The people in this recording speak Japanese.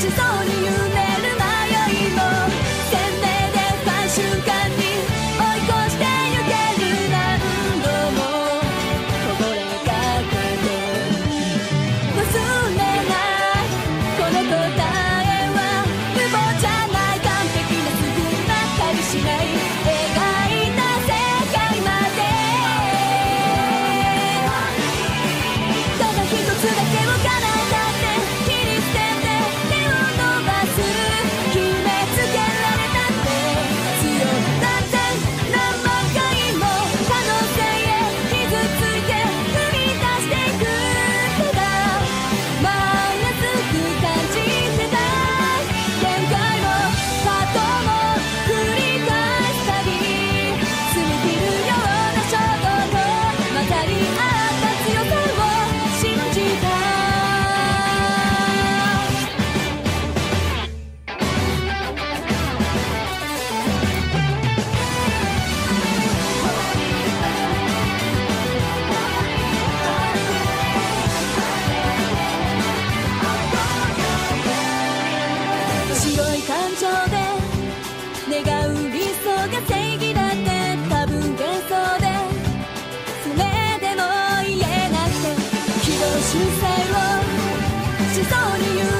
直到你生をしそうに言う